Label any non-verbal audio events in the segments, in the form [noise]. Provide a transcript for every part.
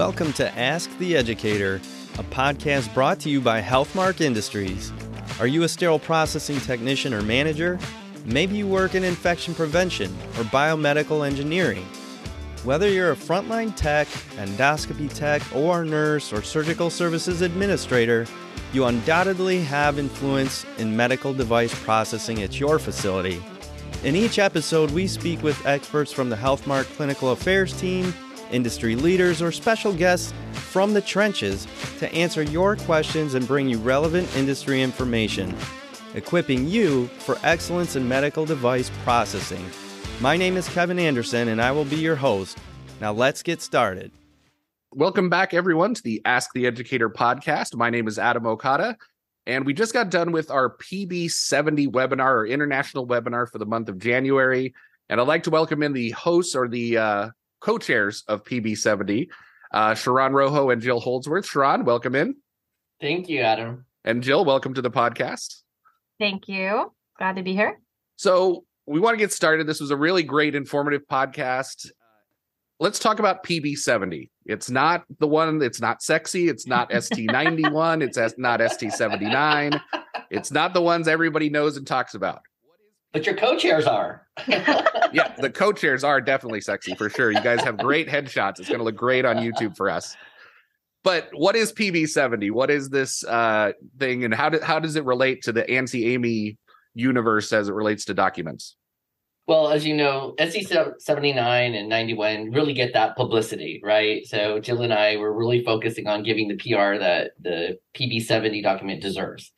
Welcome to Ask the Educator, a podcast brought to you by Healthmark Industries. Are you a sterile processing technician or manager? Maybe you work in infection prevention or biomedical engineering. Whether you're a frontline tech, endoscopy tech, or nurse, or surgical services administrator, you undoubtedly have influence in medical device processing at your facility. In each episode, we speak with experts from the Healthmark Clinical Affairs team, industry leaders, or special guests from the trenches to answer your questions and bring you relevant industry information, equipping you for excellence in medical device processing. My name is Kevin Anderson, and I will be your host. Now, let's get started. Welcome back, everyone, to the Ask the Educator podcast. My name is Adam Okada, and we just got done with our PB70 webinar, or international webinar for the month of January. And I'd like to welcome in the hosts or the uh, co chairs of PB70, uh, Cheron Rojo and Jill Holdsworth. Cheron, welcome in. Thank you, Adam. And Jill, welcome to the podcast. Thank you. Glad to be here. So, we want to get started. This was a really great, informative podcast. Let's talk about PB70. It's not the one, it's not sexy. It's not [laughs] ST91. it's not ST79. It's not the ones everybody knows and talks about. But your co-chairs are. [laughs] yeah, the co-chairs are definitely sexy for sure. You guys have great headshots. It's going to look great on YouTube for us. But what is PB70? What is this uh, thing, and how do, how does it relate to the ANSI AAMI universe as it relates to documents? Well, as you know, ST 79 and 91 really get that publicity, right? So Jill and I were really focusing on giving the PR that the PB 70 document deserves.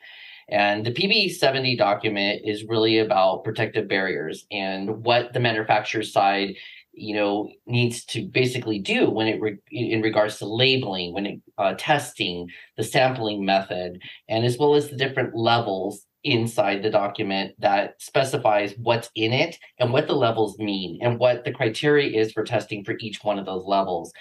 And the PB70 document is really about protective barriers and what the manufacturer side you know needs to basically do when it re- in regards to labeling when it uh, testing the sampling method and as well as the different levels inside the document that specifies what's in it and what the levels mean and what the criteria is for testing for each one of those levels.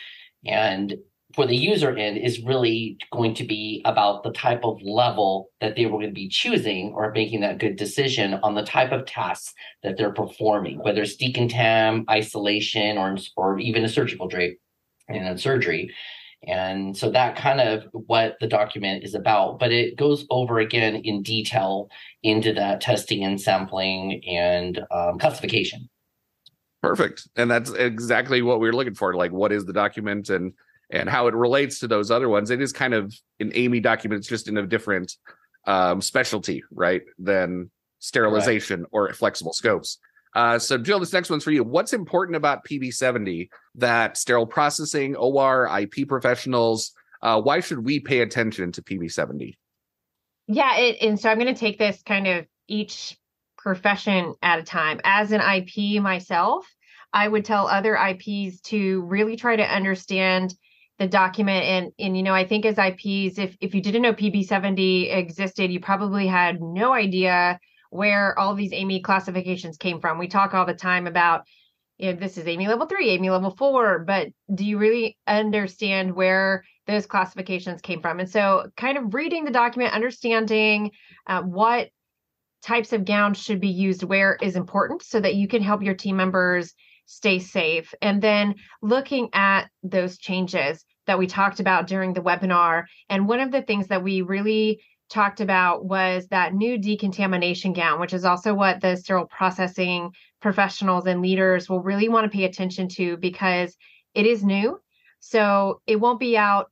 And for the user end is really going to be about the type of level that they were going to be choosing or making that good decision on the type of tasks that they're performing, whether it's decontam, isolation, or, or even a surgical drape and surgery. And so that kind of what the document is about, but it goes over again in detail into that testing and sampling and um, classification. Perfect. And that's exactly what we are looking for. Like, what is the document and and how it relates to those other ones? It is kind of an AAMI document. It's just in a different um, specialty, right, than sterilization right. or flexible scopes. Uh, so, Jill, this next one's for you. What's important about PB70 that sterile processing, OR, IP professionals, uh, why should we pay attention to PB70? Yeah, it, and so I'm going to take this kind of each profession at a time. As an IP myself, I would tell other IPs to really try to understand the document and and you know I think as IPs if if you didn't know PB70 existed you probably had no idea where all these AAMI classifications came from. We talk all the time about, you know, this is AAMI level three, amy level four, but do you really understand where those classifications came from? And so, kind of reading the document, understanding uh, what types of gowns should be used where is important so that you can help your team members stay safe. And then looking at those changes that we talked about during the webinar. And one of the things that we really talked about was that new decontamination gown, which is also what the sterile processing professionals and leaders will really want to pay attention to because it is new. So it won't be out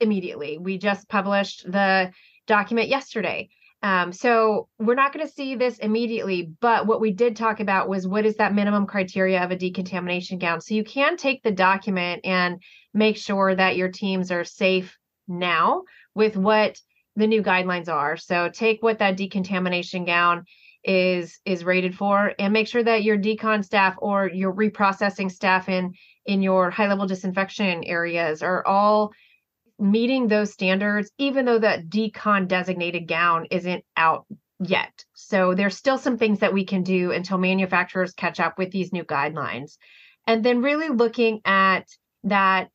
immediately. We just published the document yesterday. Um, so we're not going to see this immediately, but what we did talk about was what is that minimum criteria of a decontamination gown. So you can take the document and make sure that your teams are safe now with what the new guidelines are. So take what that decontamination gown is is rated for and make sure that your decon staff or your reprocessing staff in in your high level disinfection areas are all meeting those standards even though that decon designated gown isn't out yet. So there's still some things that we can do until manufacturers catch up with these new guidelines. And then really looking at that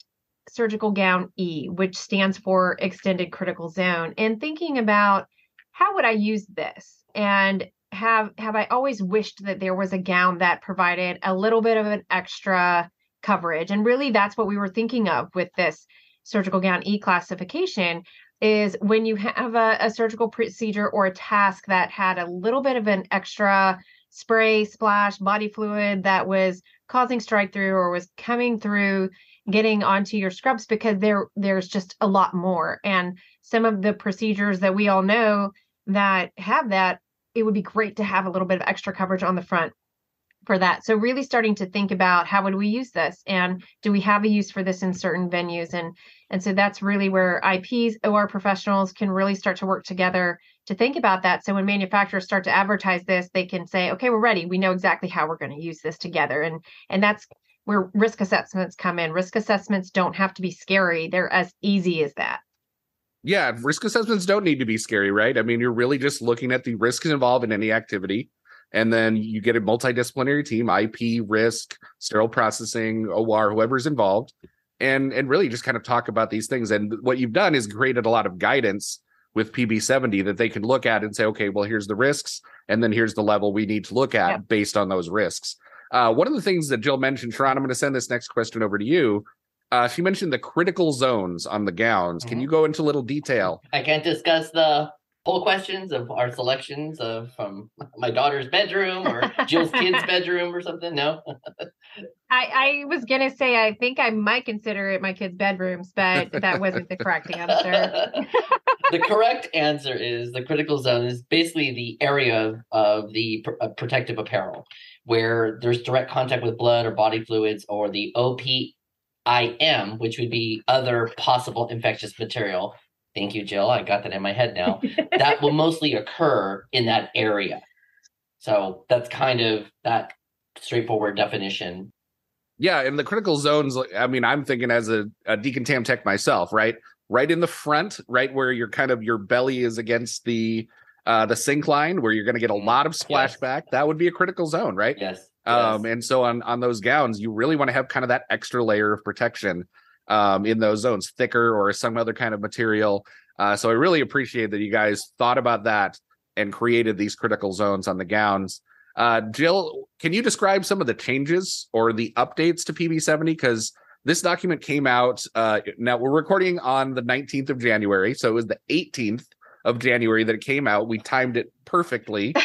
surgical gown E, which stands for extended critical zone, and thinking about how would I use this? And have have I always wished that there was a gown that provided a little bit of an extra coverage? And really that's what we were thinking of with this surgical gown E classification is when you have a, a surgical procedure or a task that had a little bit of an extra spray, splash, body fluid that was causing strike through or was coming through getting onto your scrubs because there there's just a lot more. And some of the procedures that we all know that have that it would be great to have a little bit of extra coverage on the front for that. So really starting to think about how would we use this and do we have a use for this in certain venues and and so that's really where IPs OR professionals can really start to work together to think about that. So when manufacturers start to advertise this, they can say, okay, we're ready. We know exactly how we're going to use this together. And and that's where risk assessments come in. Risk assessments don't have to be scary. They're as easy as that. Yeah, risk assessments don't need to be scary, right? I mean, you're really just looking at the risks involved in any activity and then you get a multidisciplinary team ip risk sterile processing or whoever's involved and and really just kind of talk about these things and what you've done is created a lot of guidance with pb70 that they can look at and say okay well here's the risks and then here's the level we need to look at yeah. based on those risks uh, one of the things that jill mentioned Cheron i'm going to send this next question over to you uh, she mentioned the critical zones on the gowns. Mm-hmm. Can you go into a little detail? I can't discuss the poll questions of our selections of from my daughter's bedroom or Jill's kid's [laughs] bedroom or something? No. I, I was gonna say I think I might consider it my kids' bedrooms, but that wasn't the correct answer. [laughs] the correct answer is the critical zone is basically the area of, of the pr- uh, protective apparel where there's direct contact with blood or body fluids or the OPIM, which would be other possible infectious material Thank you, Jill. I got that in my head now. [laughs] that will mostly occur in that area. So that's kind of that straightforward definition. Yeah, and the critical zones, I mean, I'm thinking as a, a decontam tech myself, right? Right in the front, right where your kind of your belly is against the uh the sink line where you're going to get a mm-hmm. lot of splashback. Yes. That would be a critical zone, right? Yes. Um, yes. and so on on those gowns, you really want to have kind of that extra layer of protection um, in those zones, thicker or some other kind of material. Uh, so I really appreciate that you guys thought about that and created these critical zones on the gowns. Uh, Jill, can you describe some of the changes or the updates to PB70? Because this document came out. Uh, now we're recording on the 19th of January, so it was the 18th of January that it came out. We timed it perfectly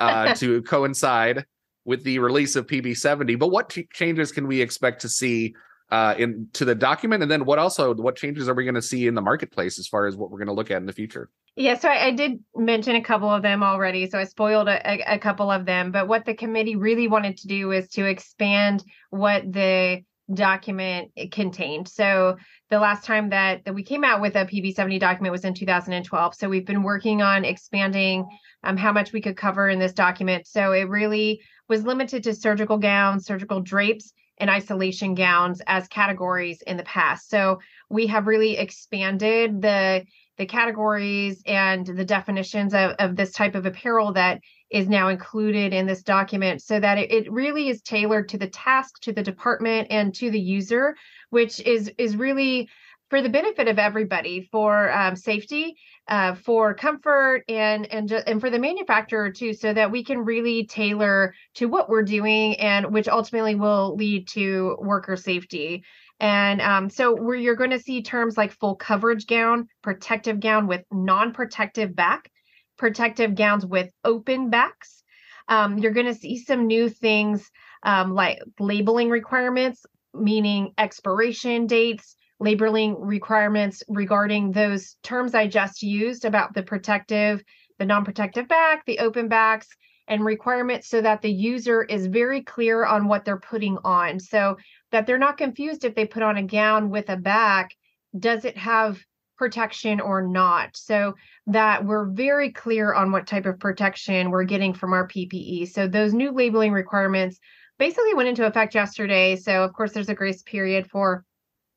uh, [laughs] to coincide with the release of PB70. But what changes can we expect to see uh, into the document, and then what also what changes are we going to see in the marketplace as far as what we're going to look at in the future? Yeah, so I, I, did mention a couple of them already, so I spoiled a, a, couple of them. But what the committee really wanted to do is to expand what the document contained. So the last time that, that we came out with a PB70 document was in 2012. So we've been working on expanding um, how much we could cover in this document. So it really was limited to surgical gowns, surgical drapes, and isolation gowns as categories in the past. So we have really expanded the the categories and the definitions of, of this type of apparel that is now included in this document so that it, it really is tailored to the task to the department and to the user which is is really for the benefit of everybody for um, safety uh, for comfort and and ju- and for the manufacturer too so that we can really tailor to what we're doing and which ultimately will lead to worker safety. And um, so where you're going to see terms like full coverage gown protective gown with non-protective back protective gowns with open backs. Um, you're going to see some new things um, like labeling requirements meaning expiration dates labeling requirements regarding those terms I just used about the protective, the non protective back, the open backs, and requirements so that the user is very clear on what they're putting on so that they're not confused if they put on a gown with a back. Does it have protection or not? So that we're very clear on what type of protection we're getting from our PPE. So those new labeling requirements basically went into effect yesterday. So, of course, there's a grace period for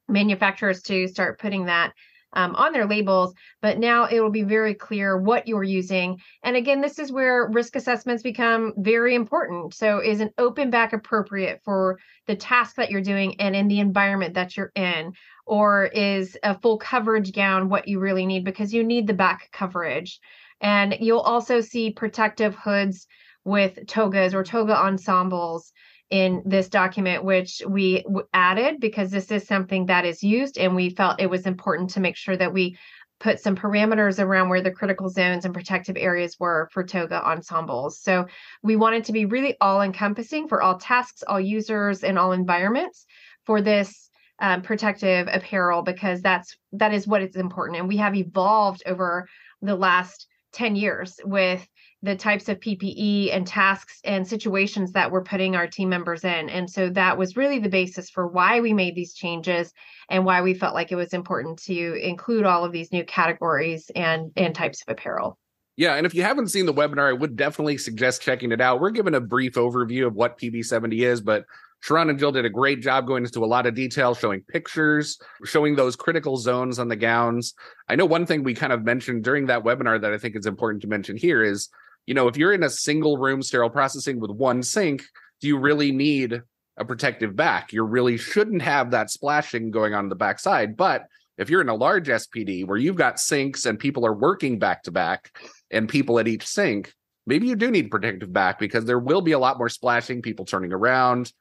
manufacturers to start putting that um, on their labels, but now it will be very clear what you're using. And again, this is where risk assessments become very important. So, is an open back appropriate for the task that you're doing and in the environment that you're in? Or is a full coverage gown what you really need because you need the back coverage? And you'll also see protective hoods with togas or toga ensembles in this document, which we added because this is something that is used, and we felt it was important to make sure that we put some parameters around where the critical zones and protective areas were for toga ensembles. So we wanted to be really all encompassing for all tasks, all users, and all environments for this um, protective apparel because that's that is what is important. And we have evolved over the last 10 years with the types of PPE and tasks and situations that we're putting our team members in. And so that was really the basis for why we made these changes and why we felt like it was important to include all of these new categories and and types of apparel. Yeah, and if you haven't seen the webinar, I would definitely suggest checking it out. We're giving a brief overview of what PB70 is, but Cheron and Jill did a great job going into a lot of detail, showing pictures, showing those critical zones on the gowns. I know one thing we kind of mentioned during that webinar that I think is important to mention here is, you know, if you're in a single room sterile processing with one sink, do you really need a protective back? You really shouldn't have that splashing going on the backside. But if you're in a large SPD where you've got sinks and people are working back to back and people at each sink, maybe you do need protective back because there will be a lot more splashing, people turning around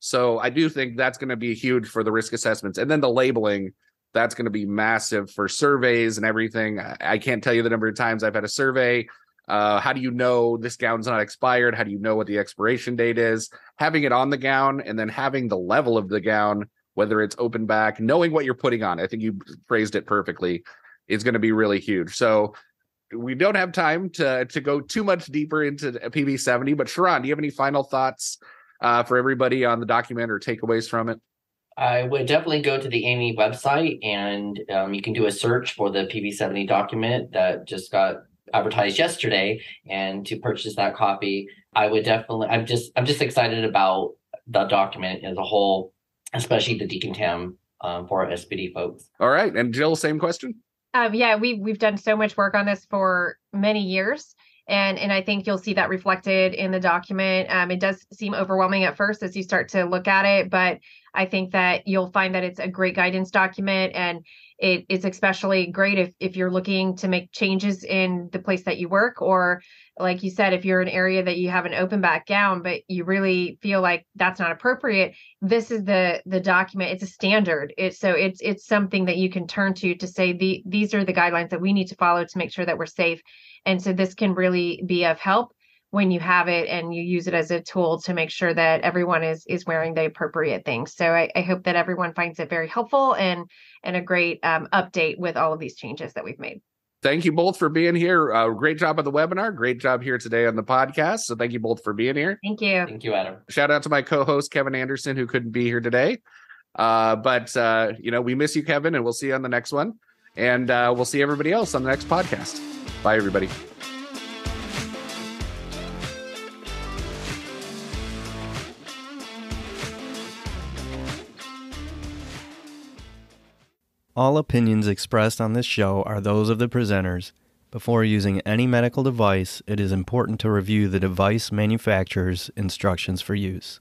so I do think that's going to be huge for the risk assessments. And then the labeling, that's going to be massive for surveys and everything. I can't tell you the number of times I've had a survey. Uh, how do you know this gown's not expired? How do you know what the expiration date is? Having it on the gown and then having the level of the gown, whether it's open back, knowing what you're putting on. I think you phrased it perfectly. Is going to be really huge. So we don't have time to to go too much deeper into PB70. But Cheron, do you have any final thoughts uh, for everybody on the document or takeaways from it? I would definitely go to the AAMI website and um, you can do a search for the PB70 document that just got advertised yesterday and to purchase that copy. I would definitely, I'm just, I'm just excited about the document as a whole, especially the decontam um, for our SPD folks. All right. And Jill, same question. Um, yeah, we we've done so much work on this for many years and and I think you'll see that reflected in the document. Um, it does seem overwhelming at first as you start to look at it, but I think that you'll find that it's a great guidance document, and it is especially great if if you're looking to make changes in the place that you work, or like you said, if you're an area that you have an open back gown, but you really feel like that's not appropriate. This is the the document. It's a standard. It's so it's it's something that you can turn to to say the these are the guidelines that we need to follow to make sure that we're safe and so this can really be of help when you have it and you use it as a tool to make sure that everyone is is wearing the appropriate things. So I, I hope that everyone finds it very helpful and and a great um, update with all of these changes that we've made. Thank you both for being here. Uh, great job on the webinar. Great job here today on the podcast. So thank you both for being here. Thank you. Thank you, Adam. Shout out to my co-host Kevin Anderson who couldn't be here today. Uh, but uh, you know we miss you, Kevin, and we'll see you on the next one. And uh, we'll see everybody else on the next podcast. Bye, everybody. All opinions expressed on this show are those of the presenters. Before using any medical device, it is important to review the device manufacturer's instructions for use.